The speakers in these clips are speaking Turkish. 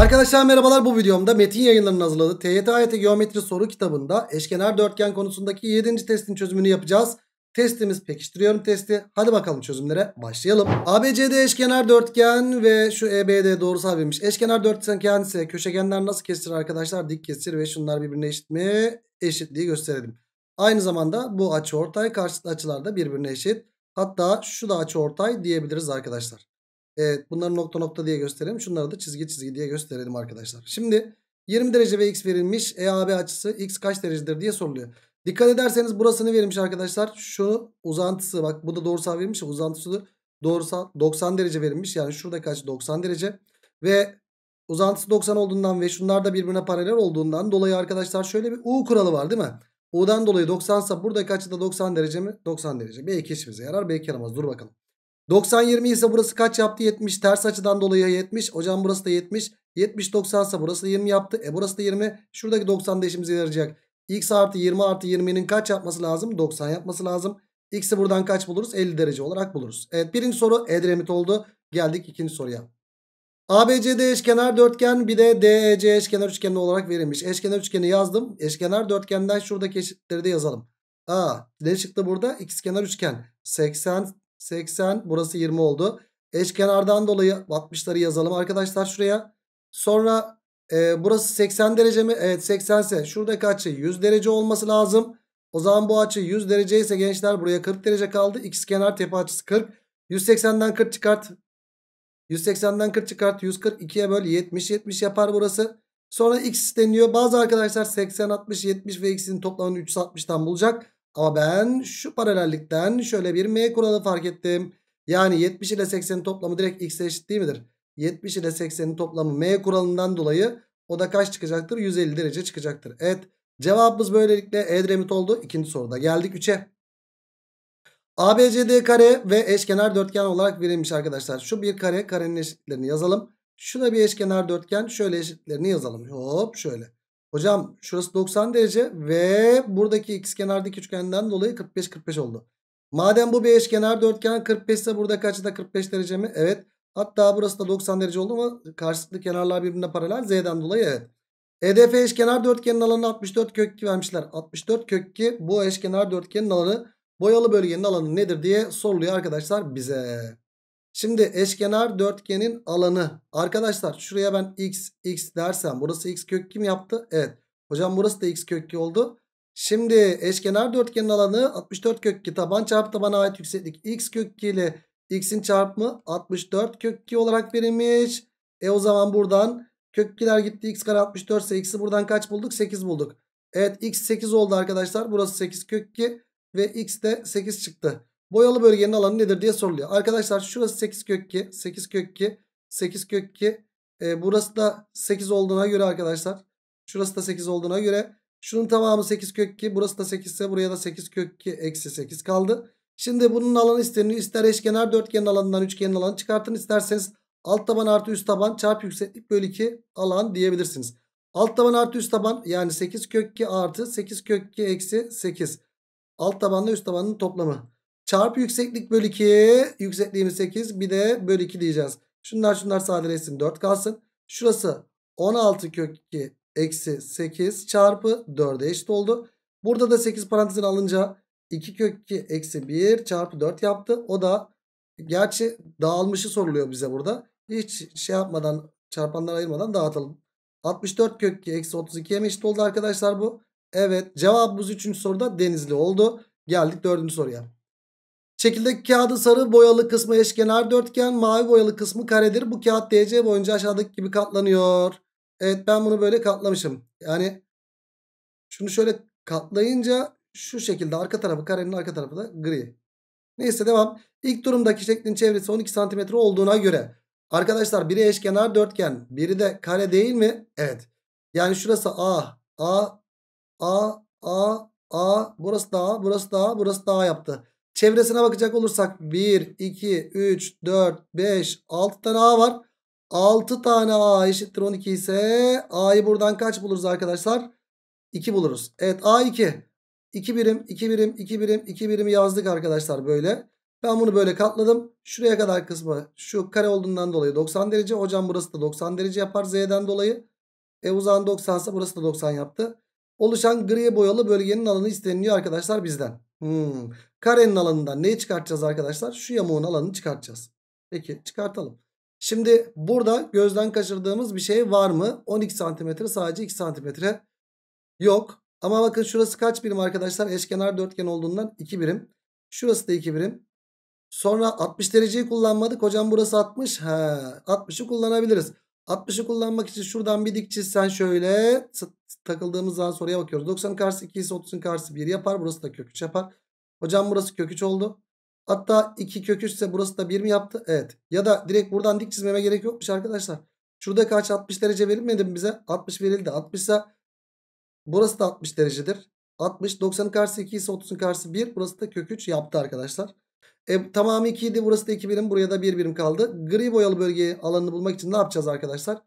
Arkadaşlar merhabalar bu videomda Metin yayınlarının hazırladığı TYT AYT Geometri soru kitabında eşkenar dörtgen konusundaki 7. testin çözümünü yapacağız. Testimiz pekiştiriyorum testi. Hadi bakalım çözümlere başlayalım. ABCD eşkenar dörtgen ve şu EBD doğrusal verilmiş. Eşkenar dörtgen ise köşegenler nasıl kesilir arkadaşlar? Dik kesir ve şunlar birbirine eşit mi? Eşitliği gösterelim. Aynı zamanda bu açı ortay karşılıklı açılar da birbirine eşit. Hatta şu da açı ortay diyebiliriz arkadaşlar. Evet bunları nokta nokta diye gösterelim. Şunları da çizgi çizgi diye gösterelim arkadaşlar. Şimdi 20 derece ve x verilmiş. EAB açısı x kaç derecedir diye soruluyor. Dikkat ederseniz burasını verilmiş arkadaşlar. Şu uzantısı bak bu da doğrusal verilmiş. Uzantısı doğrusal 90 derece verilmiş. Yani şuradaki açı 90 derece. Ve uzantısı 90 olduğundan ve şunlar da birbirine paralel olduğundan dolayı arkadaşlar şöyle bir U kuralı var değil mi? U'dan dolayı 90 ise buradaki açı da 90 derece mi? 90 derece. Belki işimize yarar belki yaramaz. Dur bakalım. 90 20 ise burası kaç yaptı? 70. Ters açıdan dolayı 70. Hocam burası da 70. 70 90 ise burası da 20 yaptı. E burası da 20. Şuradaki 90 da işimize yarayacak. X artı 20 artı 20'nin kaç yapması lazım? 90 yapması lazım. X'i buradan kaç buluruz? 50 derece olarak buluruz. Evet birinci soru Edremit oldu. Geldik ikinci soruya. ABCD eşkenar dörtgen bir de DEC eşkenar üçgeni olarak verilmiş. Eşkenar üçgeni yazdım. Eşkenar dörtgenden şuradaki eşitleri de yazalım. A ne çıktı burada? İkizkenar üçgen. 80 80 burası 20 oldu. Eşkenardan dolayı 60'ları yazalım arkadaşlar şuraya. Sonra e, burası 80 derece mi? Evet 80 ise şuradaki açı 100 derece olması lazım. O zaman bu açı 100 derece ise gençler buraya 40 derece kaldı. İkizkenar tepe açısı 40. 180'den 40 çıkart. 180'den 40 çıkart. 142'ye böl 70 70 yapar burası. Sonra x isteniyor. Bazı arkadaşlar 80 60 70 ve x'in toplamını 360'tan bulacak. Ama ben şu paralellikten şöyle bir m kuralı fark ettim. Yani 70 ile 80'in toplamı direkt x'e eşit değil midir? 70 ile 80'in toplamı m kuralından dolayı o da kaç çıkacaktır? 150 derece çıkacaktır. Evet cevabımız böylelikle Edremit oldu. İkinci soruda geldik 3'e. ABCD kare ve eşkenar dörtgen olarak verilmiş arkadaşlar. Şu bir kare karenin eşitlerini yazalım. Şuna bir eşkenar dörtgen şöyle eşitlerini yazalım. Hop şöyle. Hocam şurası 90 derece ve buradaki ikizkenardaki üçgenden dolayı 45-45 oldu. Madem bu bir eşkenar dörtgen 45 ise burada kaçı da 45 derece mi? Evet. Hatta burası da 90 derece oldu ama karşılıklı kenarlar birbirine paralel. Z'den dolayı evet. EDF eşkenar dörtgenin alanı 64 kök 2 vermişler. 64 kök 2 bu eşkenar dörtgenin alanı boyalı bölgenin alanı nedir diye soruluyor arkadaşlar bize. Şimdi eşkenar dörtgenin alanı. Arkadaşlar şuraya ben x x dersem burası x kök kim yaptı? Evet. Hocam burası da x kök 2 oldu. Şimdi eşkenar dörtgenin alanı 64 kök 2 taban çarpı tabana ait yükseklik. x kök 2 ile x'in çarpımı 64 kök 2 olarak verilmiş. E o zaman buradan kök 2'ler gitti. x kare 64 ise x'i buradan kaç bulduk? 8 bulduk. Evet x 8 oldu arkadaşlar. Burası 8 kök 2 ve x de 8 çıktı. Boyalı bölgenin alanı nedir diye soruluyor. Arkadaşlar şurası 8 kök 2. 8 kök 2. 8 kök 2. E, burası da 8 olduğuna göre arkadaşlar. Şurası da 8 olduğuna göre. Şunun tamamı 8 kök 2. Burası da 8 ise buraya da 8 kök 2 eksi 8 kaldı. Şimdi bunun alanı isteniyor. İster eşkenar dörtgenin alanından üçgenin alanı çıkartın. isterseniz alt taban artı üst taban çarpı yükseklik bölü 2 alan diyebilirsiniz. Alt taban artı üst taban yani 8 kök 2 artı 8 kök 2 eksi 8. Alt tabanla üst tabanın toplamı. Çarpı yükseklik bölü 2. Yüksekliğimiz 8. Bir de bölü 2 diyeceğiz. Şunlar şunlar sadeleşsin. 4 kalsın. Şurası 16 kök 2 eksi 8 çarpı 4'e eşit oldu. Burada da 8 parantezin alınca 2 kök 2 eksi 1 çarpı 4 yaptı. O da gerçi dağılmışı soruluyor bize burada. Hiç şey yapmadan çarpanlar ayırmadan dağıtalım. 64 kök 2 eksi 32'ye mi eşit oldu arkadaşlar bu? Evet cevabımız 3. soruda denizli oldu. Geldik 4. soruya. Şekildeki kağıdı sarı boyalı kısmı eşkenar dörtgen mavi boyalı kısmı karedir. Bu kağıt DC boyunca aşağıdaki gibi katlanıyor. Evet ben bunu böyle katlamışım. Yani şunu şöyle katlayınca şu şekilde arka tarafı karenin arka tarafı da gri. Neyse devam. İlk durumdaki şeklin çevresi 12 cm olduğuna göre arkadaşlar biri eşkenar dörtgen biri de kare değil mi? Evet. Yani şurası A, A, A, A, A, burası da A, burası da A, burası da A yaptı. Çevresine bakacak olursak 1, 2, 3, 4, 5, 6 tane A var. 6 tane A eşittir 12 ise A'yı buradan kaç buluruz arkadaşlar? 2 buluruz. Evet A2. 2 birim, 2 birim, 2 birim, 2 birim yazdık arkadaşlar böyle. Ben bunu böyle katladım. Şuraya kadar kısmı şu kare olduğundan dolayı 90 derece. Hocam burası da 90 derece yapar Z'den dolayı. E uzağın 90 ise burası da 90 yaptı. Oluşan gri boyalı bölgenin alanı isteniliyor arkadaşlar bizden. Hmm. Karenin alanından neyi çıkartacağız arkadaşlar? Şu yamuğun alanını çıkartacağız. Peki çıkartalım. Şimdi burada gözden kaçırdığımız bir şey var mı? 12 santimetre sadece 2 santimetre yok. Ama bakın şurası kaç birim arkadaşlar? Eşkenar dörtgen olduğundan 2 birim. Şurası da 2 birim. Sonra 60 dereceyi kullanmadık. Hocam burası 60. He, 60'ı kullanabiliriz. 60'ı kullanmak için şuradan bir dik çizsen şöyle takıldığımız zaman soruya bakıyoruz. 90'ın karşısı 2 ise 30'un karşısı 1 yapar. Burası da kök 3 yapar. Hocam burası kök 3 oldu. Hatta 2 kök 3 ise burası da 1 mi yaptı? Evet. Ya da direkt buradan dik çizmeme gerek yokmuş arkadaşlar. Şurada kaç 60 derece verilmedi mi bize? 60 verildi. 60 ise burası da 60 derecedir. 60 90'ın karşısı 2 ise 30'un karşısı 1. Burası da kök 3 yaptı arkadaşlar. E, tamamı 2 idi. Burası da 2 birim. Buraya da 1 birim kaldı. Gri boyalı bölgeyi alanını bulmak için ne yapacağız arkadaşlar?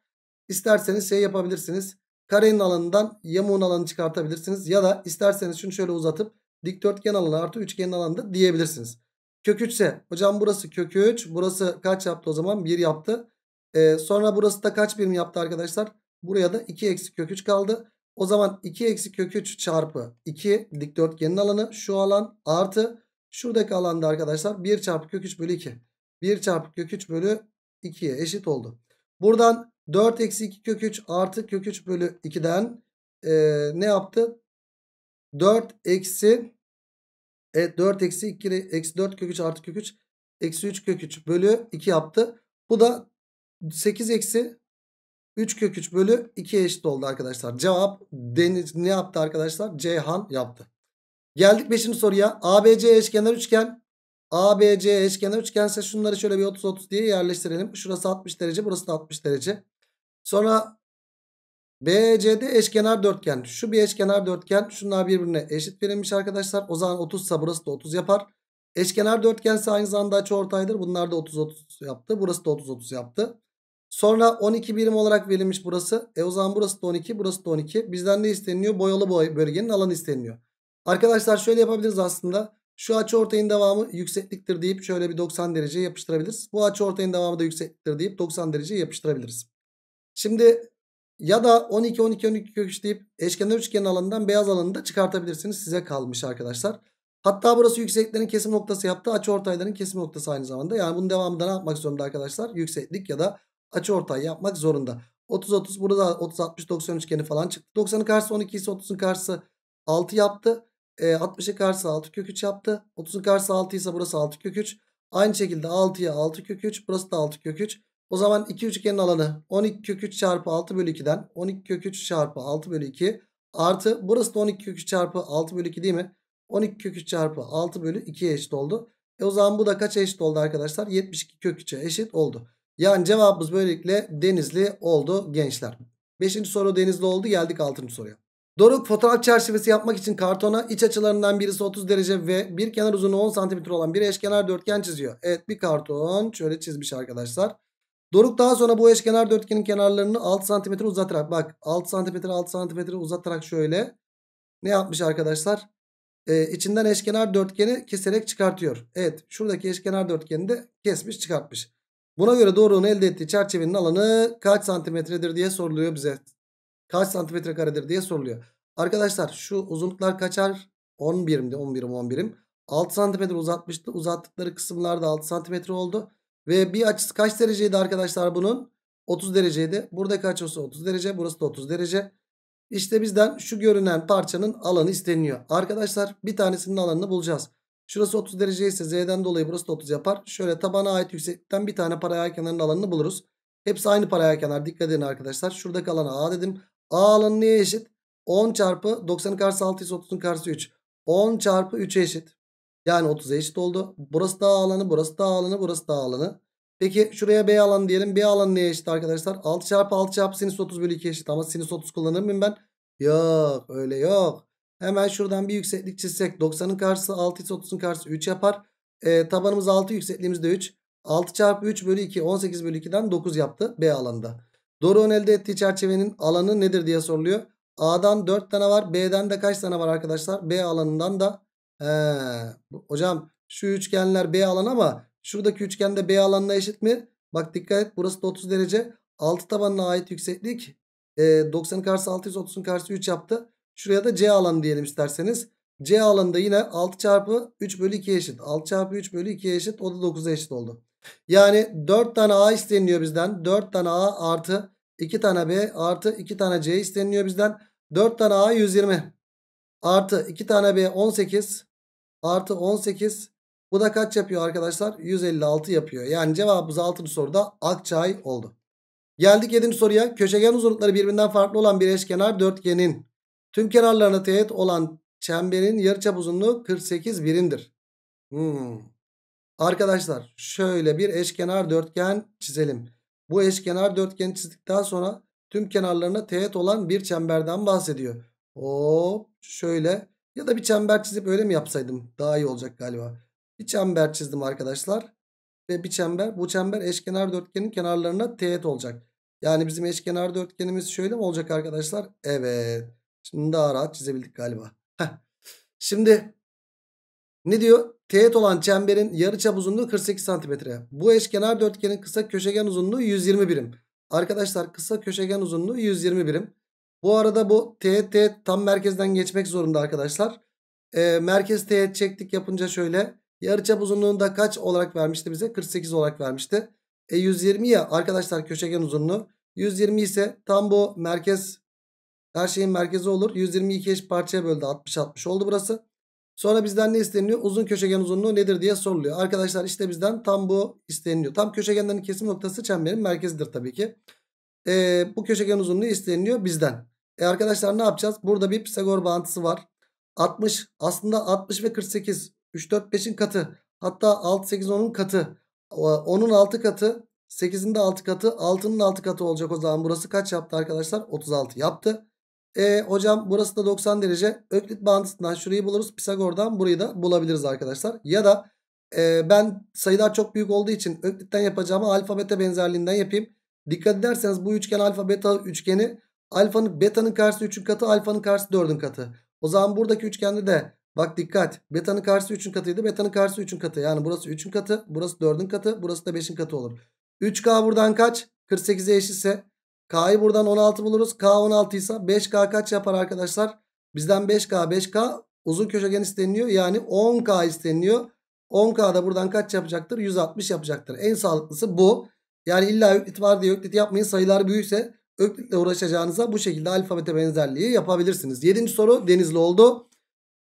İsterseniz şey yapabilirsiniz. Karenin alanından yamuğun alanını çıkartabilirsiniz. Ya da isterseniz şunu şöyle uzatıp dikdörtgen alanı artı üçgenin alanı diyebilirsiniz. Kök 3 ise hocam burası kök 3. Burası kaç yaptı o zaman? 1 yaptı. Ee, sonra burası da kaç birim yaptı arkadaşlar? Buraya da 2 eksi kök 3 kaldı. O zaman 2 eksi kök 3 çarpı 2 dikdörtgenin alanı şu alan artı şuradaki alanda arkadaşlar 1 çarpı kök 3 bölü 2. 1 çarpı kök 3 bölü 2'ye eşit oldu. Buradan 4 eksi 2 kök 3 artı kök 3 bölü 2'den e, ne yaptı? 4 eksi Evet 4 eksi 2 eksi 4 kök 3 artı kök 3 eksi 3 kök 3 bölü 2 yaptı. Bu da 8 eksi 3 kök 3 bölü 2'ye eşit oldu arkadaşlar. Cevap Deniz ne yaptı arkadaşlar? Ceyhan yaptı. Geldik 5. soruya. ABC eşkenar üçgen. ABC eşkenar üçgense şunları şöyle bir 30 30 diye yerleştirelim. Şurası 60 derece, burası da 60 derece. Sonra BCD eşkenar dörtgen. Şu bir eşkenar dörtgen. Şunlar birbirine eşit verilmiş arkadaşlar. O zaman 30 ise burası da 30 yapar. Eşkenar dörtgen ise aynı zamanda açı ortaydır. Bunlar da 30-30 yaptı. Burası da 30-30 yaptı. Sonra 12 birim olarak verilmiş burası. E o zaman burası da 12, burası da 12. Bizden ne isteniyor? Boyalı boy bölgenin alanı isteniyor. Arkadaşlar şöyle yapabiliriz aslında. Şu açı ortayın devamı yüksekliktir deyip şöyle bir 90 derece yapıştırabiliriz. Bu açı ortayın devamı da yüksekliktir deyip 90 derece yapıştırabiliriz. Şimdi ya da 12 12 12 kök 3 deyip eşkenar üçgenin alanından beyaz alanını da çıkartabilirsiniz. Size kalmış arkadaşlar. Hatta burası yüksekliklerin kesim noktası yaptı. Açı ortayların kesim noktası aynı zamanda. Yani bunun devamında ne yapmak zorunda arkadaşlar? Yükseklik ya da açı ortay yapmak zorunda. 30 30 burada 30 60 90 üçgeni falan çıktı. 90'ın karşısı 12 ise 30'un karşısı 6 yaptı. E, 60'ın karşısı 6 kök 3 yaptı. 30'un karşısı 6 ise burası 6 kök 3. Aynı şekilde 6'ya 6 kök 3. Burası da 6 kök 3. O zaman iki üçgenin alanı 12 kök 3 çarpı 6 bölü 2'den 12 kök 3 çarpı 6 bölü 2 artı burası da 12 kök 3 çarpı 6 bölü 2 değil mi? 12 kök 3 çarpı 6 bölü 2'ye eşit oldu. E o zaman bu da kaça eşit oldu arkadaşlar? 72 kök 3'e eşit oldu. Yani cevabımız böylelikle Denizli oldu gençler. 5. soru Denizli oldu geldik 6. soruya. Doruk fotoğraf çerçevesi yapmak için kartona iç açılarından birisi 30 derece ve bir kenar uzunluğu 10 cm olan bir eşkenar dörtgen çiziyor. Evet bir karton şöyle çizmiş arkadaşlar. Doruk daha sonra bu eşkenar dörtgenin kenarlarını 6 cm uzatarak bak 6 cm 6 cm uzatarak şöyle ne yapmış arkadaşlar? Ee, içinden eşkenar dörtgeni keserek çıkartıyor. Evet şuradaki eşkenar dörtgeni de kesmiş çıkartmış. Buna göre Doruk'un elde ettiği çerçevenin alanı kaç santimetredir diye soruluyor bize. Kaç santimetre karedir diye soruluyor. Arkadaşlar şu uzunluklar kaçar? 10 birimdi 10 birim 10 birim. 6 santimetre uzatmıştı. Uzattıkları kısımlarda 6 santimetre oldu. Ve bir açısı kaç dereceydi arkadaşlar bunun? 30 dereceydi. Buradaki açısı 30 derece. Burası da 30 derece. İşte bizden şu görünen parçanın alanı isteniyor. Arkadaşlar bir tanesinin alanını bulacağız. Şurası 30 derece ise Z'den dolayı burası da 30 yapar. Şöyle tabana ait yükseklikten bir tane paralel kenarın alanını buluruz. Hepsi aynı paralel kenar. Dikkat edin arkadaşlar. Şuradaki alana A dedim. A alanı neye eşit? 10 çarpı 90'ın karşısı 6 ise 30'un karşısı 3. 10 çarpı 3'e eşit. Yani 30'a eşit oldu. Burası da alanı, burası da alanı, burası da alanı. Peki şuraya B alanı diyelim. B alanı neye eşit arkadaşlar? 6 çarpı 6 çarpı sinüs 30 bölü 2 eşit. Ama sinüs 30 kullanır mıyım ben? Yok öyle yok. Hemen şuradan bir yükseklik çizsek. 90'ın karşısı 6 ise 30'un karşısı 3 yapar. E, tabanımız 6 yüksekliğimiz de 3. 6 çarpı 3 bölü 2 18 bölü 2'den 9 yaptı B alanında. Doruk'un elde ettiği çerçevenin alanı nedir diye soruluyor. A'dan 4 tane var. B'den de kaç tane var arkadaşlar? B alanından da He, hocam Şu üçgenler B alan ama şuradaki üçgen de B alanına eşit mi? Bak dikkat et burası da 30 derece. 6 tabanına ait yükseklik e, 90'ın karşısı 600 30'un karşısı 3 yaptı. Şuraya da C alanı diyelim isterseniz. C alanında yine 6 çarpı 3 bölü 2 eşit. 6 çarpı 3 bölü 2 eşit. O da 9'a eşit oldu. Yani 4 tane A isteniyor bizden. 4 tane A artı 2 tane B artı 2 tane C isteniyor bizden. 4 tane A 120. Artı 2 tane B 18. Artı 18. Bu da kaç yapıyor arkadaşlar? 156 yapıyor. Yani cevabımız 6. soruda Akçay oldu. Geldik 7. soruya. Köşegen uzunlukları birbirinden farklı olan bir eşkenar dörtgenin tüm kenarlarına teğet olan çemberin yarıçap uzunluğu 48 birimdir. Hmm. Arkadaşlar şöyle bir eşkenar dörtgen çizelim. Bu eşkenar dörtgeni çizdikten sonra tüm kenarlarına teğet olan bir çemberden bahsediyor. Hop şöyle ya da bir çember çizip öyle mi yapsaydım daha iyi olacak galiba. Bir çember çizdim arkadaşlar. Ve bir çember bu çember eşkenar dörtgenin kenarlarına teğet olacak. Yani bizim eşkenar dörtgenimiz şöyle mi olacak arkadaşlar? Evet. Şimdi daha rahat çizebildik galiba. Heh. Şimdi ne diyor? Teğet olan çemberin yarıçap uzunluğu 48 santimetre. Bu eşkenar dörtgenin kısa köşegen uzunluğu 120 birim. Arkadaşlar kısa köşegen uzunluğu 120 birim. Bu arada bu teğet teğet tam merkezden geçmek zorunda arkadaşlar. Ee, merkez teğet çektik yapınca şöyle. Yarıçap uzunluğunda kaç olarak vermişti bize? 48 olarak vermişti. E 120 ya arkadaşlar köşegen uzunluğu. 120 ise tam bu merkez her şeyin merkezi olur. 122 eş parçaya böldü 60-60 oldu burası. Sonra bizden ne isteniyor? Uzun köşegen uzunluğu nedir diye soruluyor. Arkadaşlar işte bizden tam bu isteniyor. Tam köşegenlerin kesim noktası çemberin merkezidir tabii ki. Ee, bu köşegen uzunluğu isteniyor bizden. E arkadaşlar ne yapacağız? Burada bir Pisagor bağıntısı var. 60 aslında 60 ve 48 3 4 5'in katı. Hatta 6 8 10'un katı. 10'un 6 katı 8'in de 6 katı 6'nın 6 katı olacak o zaman. Burası kaç yaptı arkadaşlar? 36 yaptı. E, hocam burası da 90 derece. Öklit bağıntısından şurayı buluruz. Pisagor'dan burayı da bulabiliriz arkadaşlar. Ya da e, ben sayılar çok büyük olduğu için Öklit'ten yapacağımı alfa beta benzerliğinden yapayım. Dikkat ederseniz bu üçgen alfa beta üçgeni alfanın beta'nın karşısı 3'ün katı alfanın karşısı 4'ün katı. O zaman buradaki üçgende de bak dikkat beta'nın karşısı 3'ün katıydı beta'nın karşısı 3'ün katı. Yani burası 3'ün katı burası 4'ün katı burası da 5'in katı olur. 3K buradan kaç? 48'e eşitse K'yı buradan 16 buluruz. K 16 ise 5K kaç yapar arkadaşlar? Bizden 5K 5K uzun köşegen isteniliyor. Yani 10K isteniliyor. 10K da buradan kaç yapacaktır? 160 yapacaktır. En sağlıklısı bu. Yani illa öklit var diye öklit yapmayın. Sayılar büyükse öklitle uğraşacağınıza bu şekilde alfabete benzerliği yapabilirsiniz. 7. soru denizli oldu.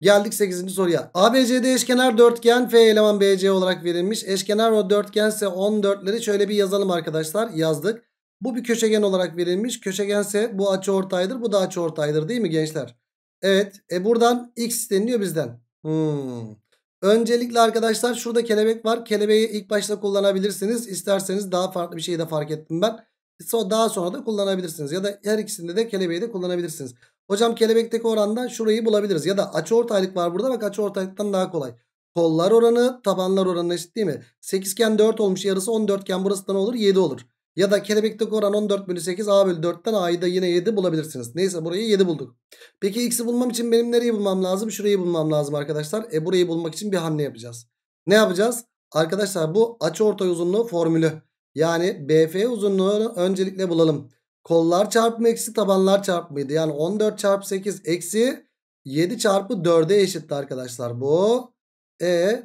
Geldik 8. soruya. ABCD eşkenar dörtgen F eleman BC olarak verilmiş. Eşkenar o dörtgense 14'leri şöyle bir yazalım arkadaşlar. Yazdık. Bu bir köşegen olarak verilmiş. Köşegense bu açı ortaydır. Bu da açı ortaydır değil mi gençler? Evet. E buradan x isteniyor bizden. Hmm. Öncelikle arkadaşlar şurada kelebek var. Kelebeği ilk başta kullanabilirsiniz. İsterseniz daha farklı bir şey de fark ettim ben. Daha sonra da kullanabilirsiniz. Ya da her ikisinde de kelebeği de kullanabilirsiniz. Hocam kelebekteki orandan şurayı bulabiliriz. Ya da açı ortaylık var burada. Bak açı ortaylıktan daha kolay. Kollar oranı tabanlar oranı eşit değil mi? 8 iken 4 olmuş yarısı 14 iken burası da ne olur? 7 olur. Ya da kelebekteki oran 14 bölü 8 a bölü 4'ten a'yı da yine 7 bulabilirsiniz. Neyse burayı 7 bulduk. Peki x'i bulmam için benim nereyi bulmam lazım? Şurayı bulmam lazım arkadaşlar. E burayı bulmak için bir hamle yapacağız. Ne yapacağız? Arkadaşlar bu açıortay uzunluğu formülü. Yani BF uzunluğunu öncelikle bulalım. Kollar çarpımı eksi tabanlar çarpımıydı. Yani 14 çarpı 8 eksi 7 çarpı 4'e eşitti arkadaşlar bu. E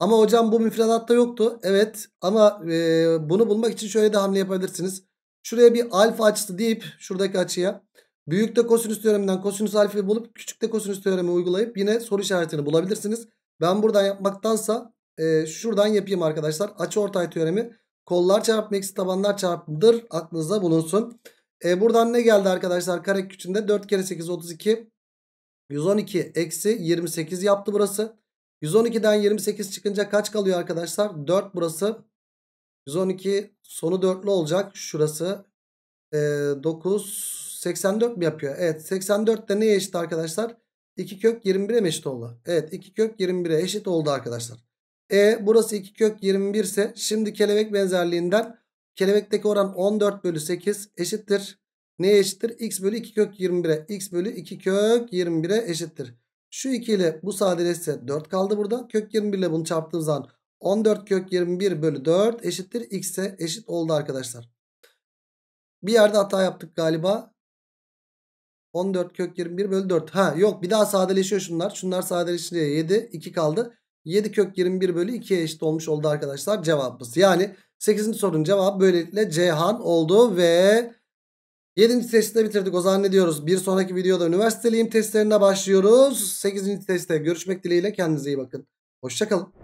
ama hocam bu müfredatta yoktu. Evet ama e, bunu bulmak için şöyle de hamle yapabilirsiniz. Şuraya bir alfa açısı deyip şuradaki açıya büyükte kosinüs teoreminden kosinüs alfayı bulup küçükte kosinüs teoremi uygulayıp yine soru işaretini bulabilirsiniz. Ben buradan yapmaktansa e, şuradan yapayım arkadaşlar. Açı ortay teoremi kollar çarpımı eksi tabanlar çarpımıdır. Aklınızda bulunsun. E, buradan ne geldi arkadaşlar? Kare küçüğünde 4 kere 8 32. 112 eksi 28 yaptı burası. 112'den 28 çıkınca kaç kalıyor arkadaşlar? 4 burası. 112 sonu 4'lü olacak. Şurası. Ee, 9 84 mi yapıyor? Evet 84 de neye eşit arkadaşlar? 2 kök 21'e mi eşit oldu? Evet 2 kök 21'e eşit oldu arkadaşlar. E burası 2 kök 21 ise şimdi kelebek benzerliğinden kelebekteki oran 14 bölü 8 eşittir. Neye eşittir? X bölü 2 kök 21'e. X bölü 2 kök 21'e eşittir. Şu 2 ile bu sadeleşse 4 kaldı burada. Kök 21 ile bunu çarptığım zaman 14 kök 21 bölü 4 eşittir x'e eşit oldu arkadaşlar. Bir yerde hata yaptık galiba. 14 kök 21 bölü 4. Ha yok bir daha sadeleşiyor şunlar. Şunlar sadeleşince 7 2 kaldı. 7 kök 21 bölü 2'ye eşit olmuş oldu arkadaşlar cevabımız. Yani 8. sorunun cevabı böylelikle Ceyhan oldu ve 7. testi de bitirdik. O zaman ne diyoruz? Bir sonraki videoda üniversiteliyim testlerine başlıyoruz. 8. testte görüşmek dileğiyle kendinize iyi bakın. Hoşçakalın.